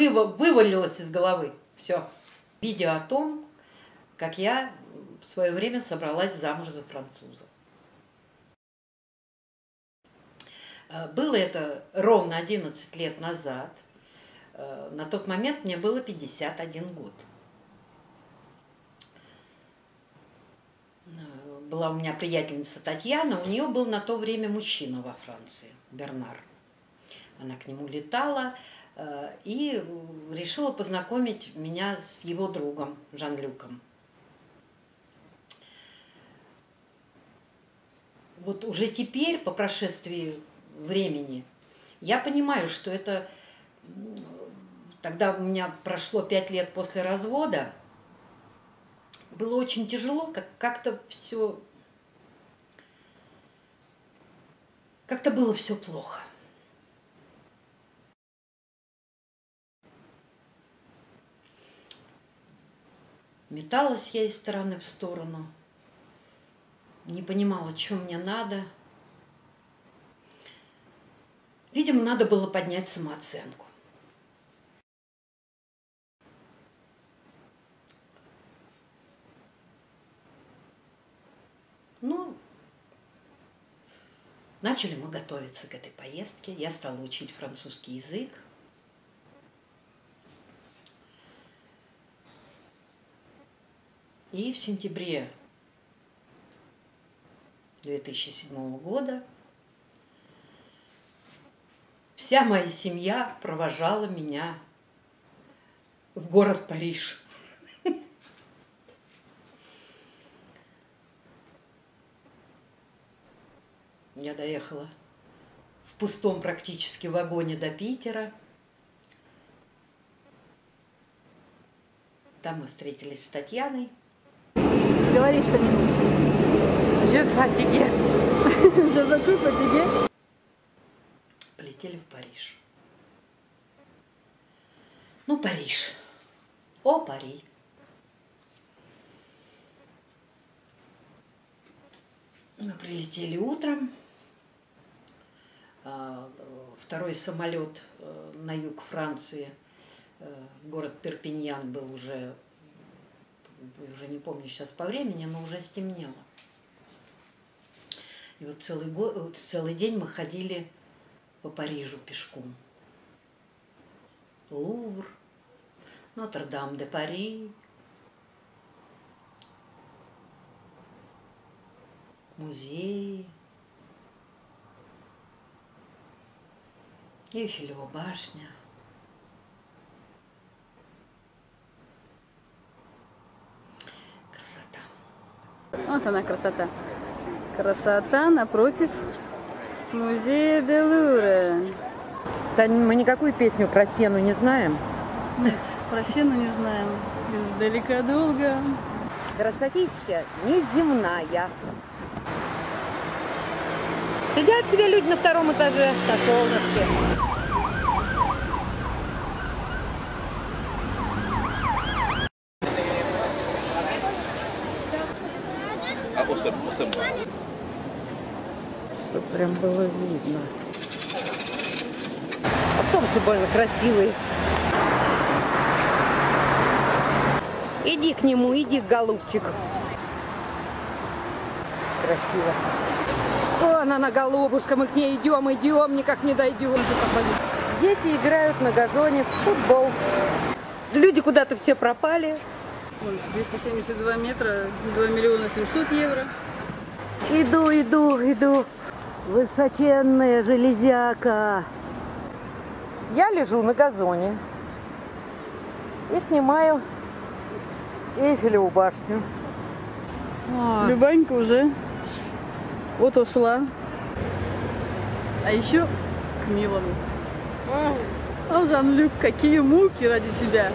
выва- вывалилось из головы. Все. Видео о том, как я в свое время собралась замуж за француза. Э, Было это ровно 11 лет назад. Э, На тот момент мне было 51 год. Э, Была у меня приятельница Татьяна, у нее был на то время мужчина во Франции, Бернар. Она к нему летала и решила познакомить меня с его другом Жан-Люком. Вот уже теперь, по прошествии времени, я понимаю, что это... Тогда у меня прошло пять лет после развода. Было очень тяжело, как- как-то все... Как-то было все плохо. Металась я из стороны в сторону. Не понимала, что мне надо. Видимо, надо было поднять самооценку. Ну, начали мы готовиться к этой поездке. Я стала учить французский язык. И в сентябре 2007 года вся моя семья провожала меня в город Париж. Я доехала в пустом практически вагоне до Питера. Там мы встретились с Татьяной. Говори что-нибудь. Je fatigué. Je veux fatigué. Полетели в Париж. Ну, Париж. О, Пари. Мы прилетели утром. А, Второй самолет э, на юг Франции, э, город Перпиньян был уже, уже не помню сейчас по времени, но уже стемнело. И вот целый, го- вот целый день мы ходили по Парижу пешком. Лувр, Нотр-Дам-де-Пари, музей, Эйфелева башня. Красота. Вот она красота. Красота напротив музея де Луре. Тань, мы никакую песню про сену не знаем. Про сену не знаем. Издалека долго. Красотища неземная. Сидят себе люди на втором этаже на солнышке. Прям было видно. Автобусы больно красивые. Иди к нему, иди, голубчик. Красиво. Вон она, голубушка, мы к ней идем, идем, никак не дойдем. Дети играют на газоне в футбол. Люди куда-то все пропали. Вон, 272 метра, 2 миллиона 700 евро. Иду, иду, иду. Высоченная железяка. Я лежу на газоне и снимаю Эйфелеву башню. Любанька уже вот ушла. А еще к Милану. А Жан-Люк, какие муки ради тебя.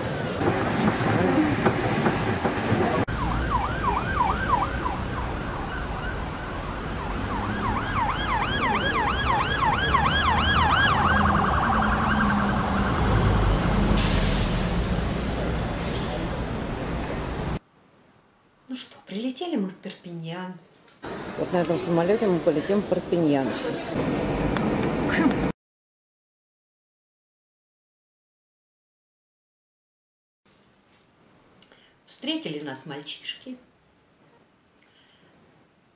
на этом самолете мы полетим в Парпиньян сейчас. Встретили нас мальчишки.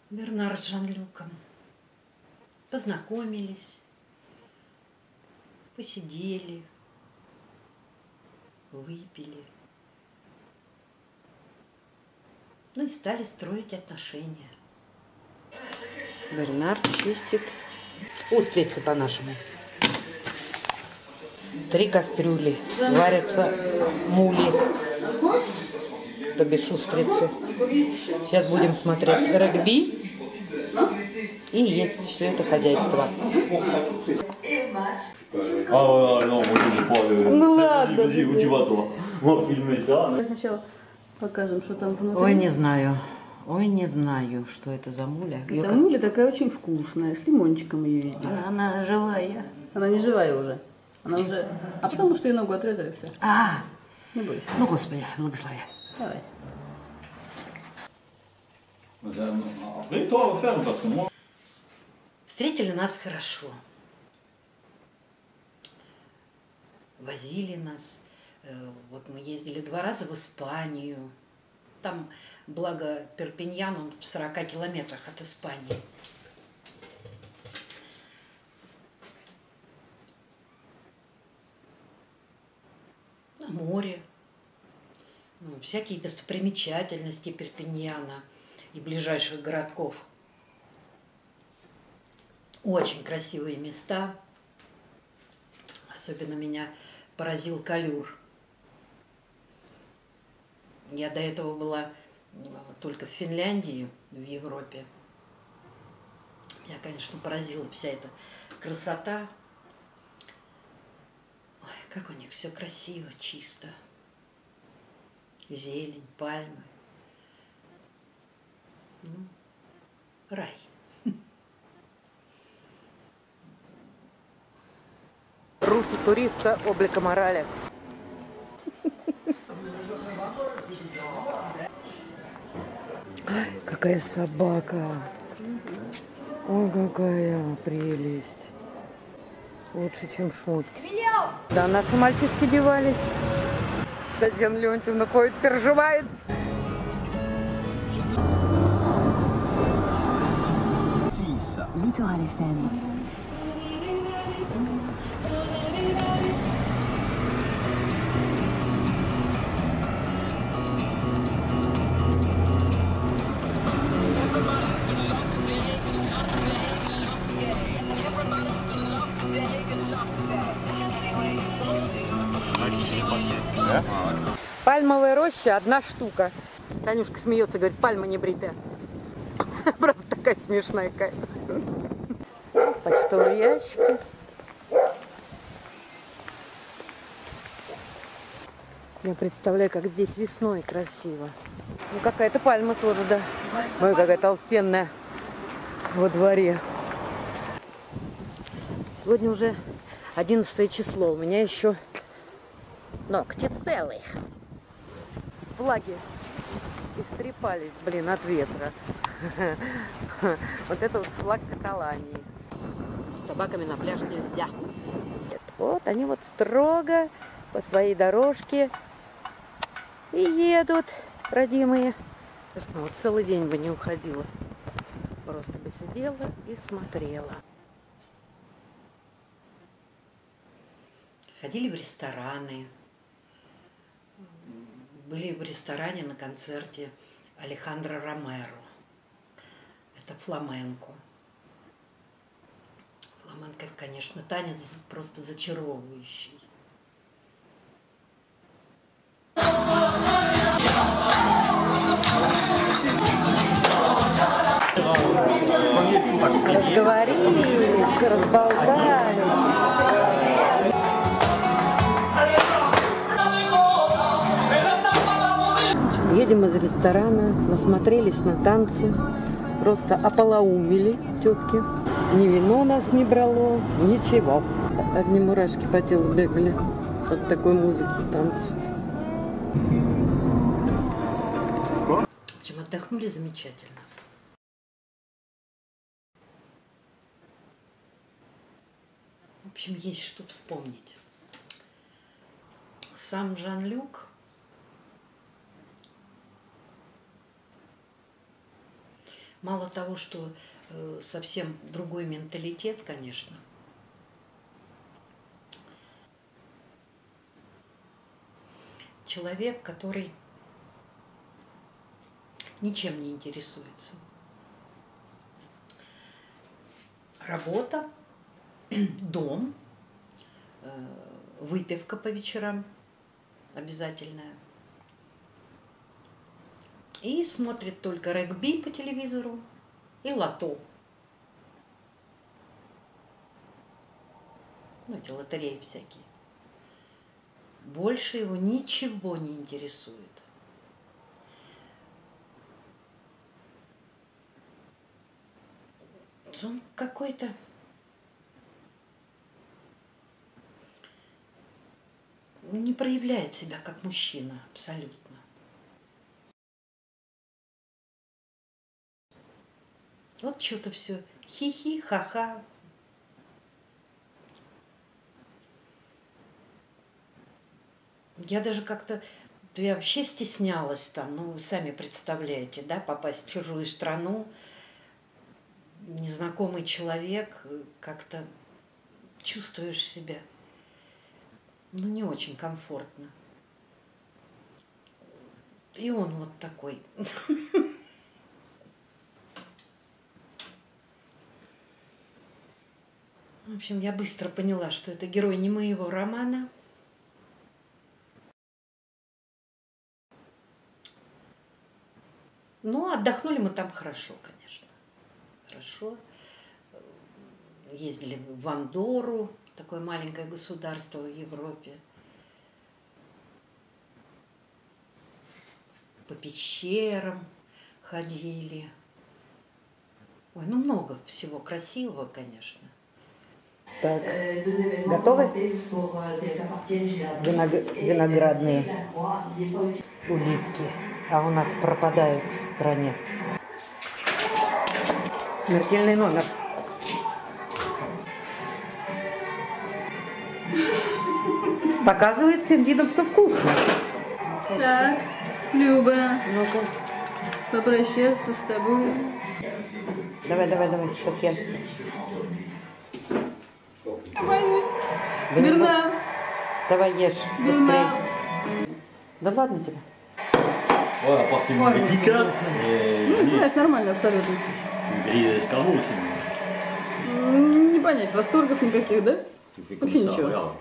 Бернар с Жан-Люком. Познакомились, посидели, выпили. Ну и стали строить отношения. Бернар чистит устрицы по-нашему. Три кастрюли. Варятся мули, то бишь устрицы. Сейчас будем смотреть регби и есть все это хозяйство. Le. Ну ладно, Сначала покажем, что там внутри. Ой, не знаю. Ой, не знаю, что это за муля. Её Это как- муля такая очень вкусная, с лимончиком ее едят. Она, она живая. Она не живая уже. Она уже... А потому что ее ногу отрезали все. А, Не бойся. ну, Господи, благослови. Давай. Встретили нас хорошо. Возили нас. Э, Вот мы ездили два раза в Испанию. Там, благо, Перпиньян, он в 40 километрах от Испании. На море. Ну, всякие достопримечательности Перпиньяна и ближайших городков. Очень красивые места. Особенно меня поразил Калюр. Я до этого была только в Финляндии, в Европе. Меня, конечно, поразила вся эта красота. Ой, как у них все красиво, чисто. Зелень, пальмы. Ну, рай. Руси туриста, облика морали. Какая собака. Ой, какая прелесть. Лучше, чем шмотки. Да, наши мальчишки девались. Татьяна Леонтьевна ходит, переживает. Littoral FM. Пальмовая роща одна штука. Танюшка смеется, говорит, пальма не бритая. Правда, такая смешная какая-то. Почтовые ящики. Я представляю, как здесь весной красиво. Ну, какая-то пальма тоже, да. Ой, какая толстенная во дворе. Сегодня уже 11 число. У меня еще ногти целые. Флаги истрепались, блин, от ветра. Вот это вот флаг Каталании. С собаками на пляж нельзя. Вот они вот строго по своей дорожке и едут, родимые. Честно, вот целый день бы не уходила. Просто бы сидела и смотрела. Ходили в рестораны. Были в ресторане на концерте Алехандро Ромеро. Это фламенко. Фламенко, конечно, танец просто зачаровывающий. Разговорились, разболтались. Едем из ресторана, насмотрелись на танцы, просто ополоумели тетки. Ни вино нас не брало, ничего. Одни мурашки по телу бегали от такой музыки танцев. В общем, отдохнули замечательно. В общем, есть что вспомнить. Сам Жан-Люк Мало того, что э, совсем другой менталитет, конечно. Человек, который ничем не интересуется. Работа, дом, э, выпивка по вечерам обязательная. И смотрит только регби по телевизору и лото. Ну, эти лотереи всякие. Больше его ничего не интересует. Он какой-то не проявляет себя как мужчина абсолютно. Вот что-то все хихи, ха-ха. Я даже как-то я вообще стеснялась там, ну вы сами представляете, да, попасть в чужую страну, незнакомый человек, как-то чувствуешь себя, ну, не очень комфортно. И он вот такой. В общем, я быстро поняла, что это герой не моего романа. Ну, отдохнули мы там хорошо, конечно. Хорошо. Ездили в Андору, такое маленькое государство в Европе. По пещерам ходили. Ой, ну много всего красивого, конечно. Так, готовы? Виног- Виноградные улитки. А у нас пропадают в стране. Смертельный номер. Показывает всем видом, что вкусно. Так, Люба, Ну-ка, попрощаться с тобой. давай, давай, давай, сейчас я. Бернард, Давай ешь. Бернард. Да ладно тебе. Part c'est une dédicate et Ну, ты знаешь, нормально абсолютно. aussi. mais М, Не понять, восторгов никаких, да? Вообще ничего. regarde.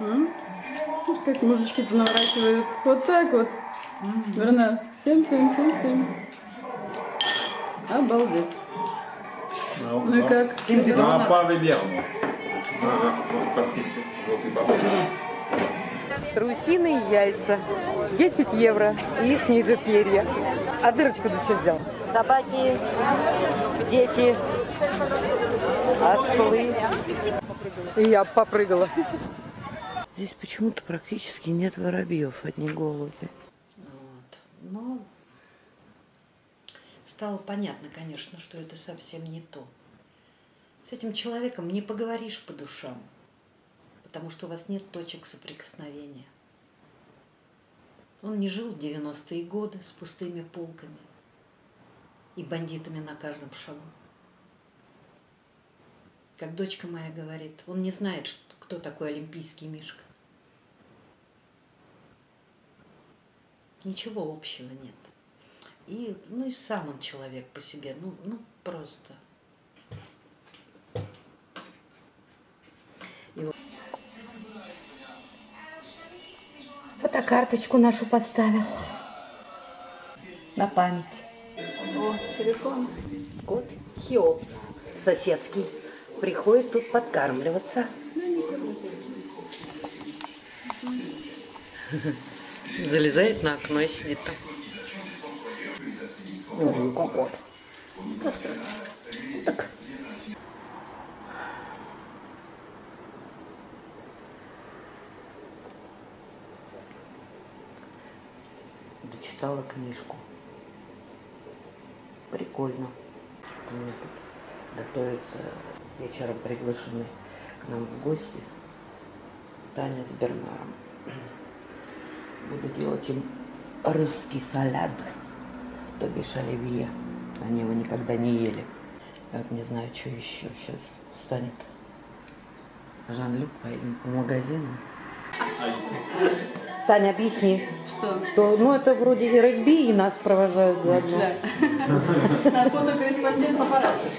М? Ну, Как мужички-то наворачивают. Вот так вот. Бернард, семь, семь, семь, семь. Обалдеть. Parce que je ne pas bien. Страусиные яйца. 10 евро. И их ниже перья. А дырочку ты что взял? Собаки, дети, ослы. И я попрыгала. Здесь почему-то практически нет воробьев, одни голуби. Вот. Но стало понятно, конечно, что это совсем не то. С этим человеком не поговоришь по душам, потому что у вас нет точек соприкосновения. Он не жил в 90-е годы с пустыми полками и бандитами на каждом шагу. Как дочка моя говорит, он не знает, кто такой олимпийский мишка. Ничего общего нет. И, ну и сам он человек по себе, ну, ну просто. Фотокарточку нашу поставил. На память. О, телефон. Кот Хеопс, соседский, приходит тут подкармливаться. Залезает на окно и сидит там. Дочитала книжку. Прикольно. Мы тут готовятся вечером приглашены к нам в гости Таня с Бернаром. Буду делать им русский салат. То бишь оливье. Они его никогда не ели. Я вот не знаю, что еще сейчас станет. Жан-Люк, поедем по магазину. Таня, объясни. Что? Что, ну, это вроде и регби, и нас провожают заодно. На фотокорреспондент папарацци.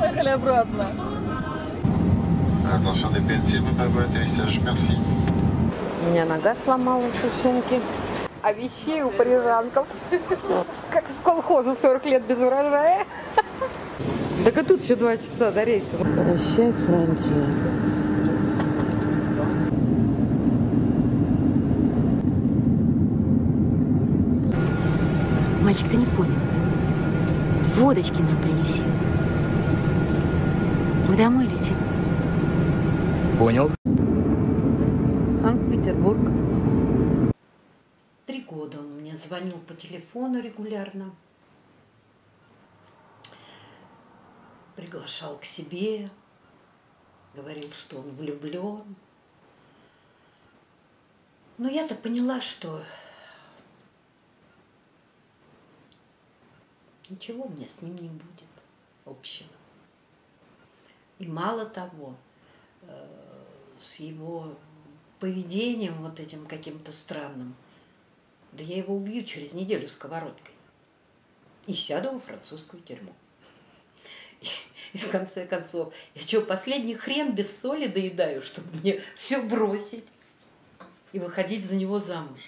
Поехали обратно. Attention des PNC, ne pas l'atterrissage, merci. У меня нога сломалась у сумки. А вещей у парижанков, как с колхоза 40 лет без урожая. Так а тут еще два часа до рейса. Прощай, Франция. Мальчик, ты не понял. Водочки нам принеси. Мы домой. Понял. Санкт-Петербург. Три года он мне звонил по телефону регулярно. Приглашал к себе. Говорил, что он влюблен. Но я-то поняла, что ничего у меня с ним не будет общего. И мало того, э, с его поведением вот этим каким-то странным, да я его убью через неделю сковородкой. И сяду во французскую тюрьму. И, в конце концов, я что, последний хрен без соли доедаю, чтобы мне все бросить и выходить за него замуж.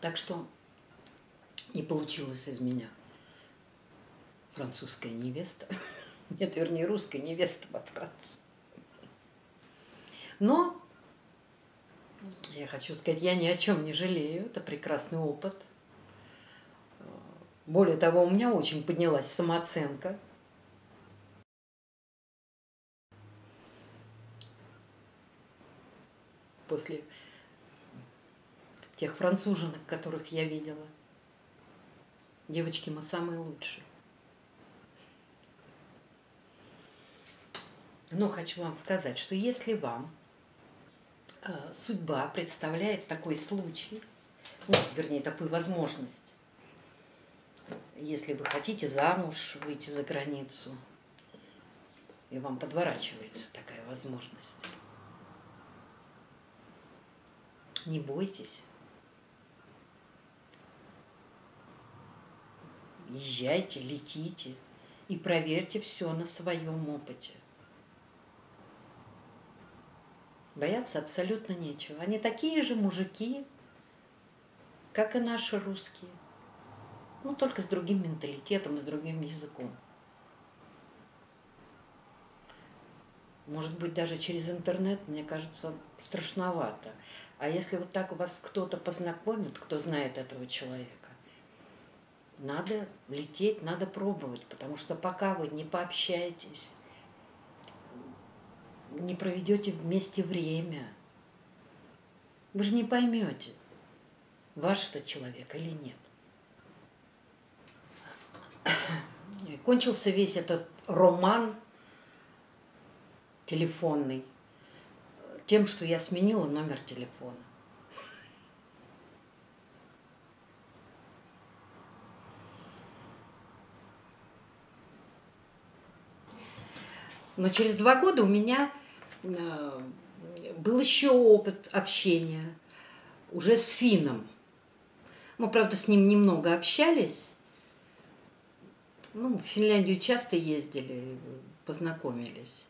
Так что не получилось из меня французская невеста. Нет, вернее, русская невеста во Франции. Но я хочу сказать, я ни о чем не жалею. Это прекрасный опыт. Более того, у меня очень поднялась самооценка. После тех француженок, которых я видела. Девочки, мы самые лучшие. Но хочу вам сказать, что если вам э, судьба представляет такой случай, ну, вернее, такую возможность, если вы хотите замуж, выйти за границу, и вам подворачивается такая возможность, не бойтесь. Езжайте, летите и проверьте все на своем опыте. Бояться абсолютно нечего. Они такие же мужики, как и наши русские. Ну, только с другим менталитетом с другим языком. Может быть, даже через интернет, мне кажется, страшновато. А если вот так вас кто-то познакомит, кто знает этого человека, надо лететь, надо пробовать, потому что пока вы не пообщаетесь, не проведете вместе время, вы же не поймете, ваш это человек или нет. И кончился весь этот роман телефонный тем, что я сменила номер телефона. Но через два года у меня был еще опыт общения уже с Фином. Мы, правда, с ним немного общались. Ну, в Финляндию часто ездили, познакомились.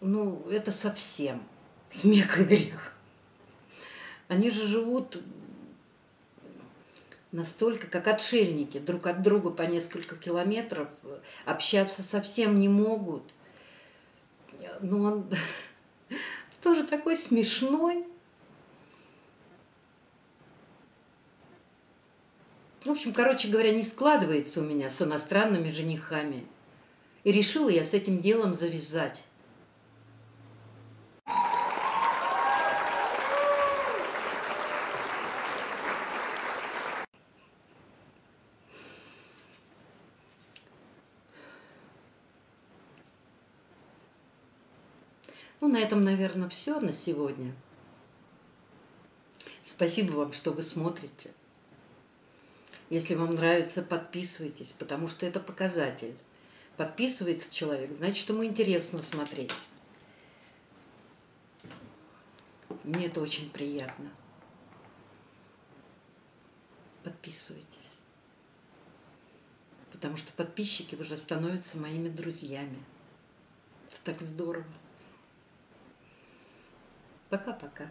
Ну, это совсем смех и грех. Они же живут настолько, как отшельники, друг от друга по несколько километров, общаться совсем не могут. Но он тоже такой смешной. В общем, короче говоря, не складывается у меня с иностранными женихами. И решила я с этим делом завязать. Ну, на этом, наверное, все на сегодня. Спасибо вам, что вы смотрите. Если вам нравится, подписывайтесь, потому что это показатель. Подписывается человек, значит, ему интересно смотреть. Мне это очень приятно. Подписывайтесь. Потому что подписчики уже становятся моими друзьями. Это так здорово. Пока-пока.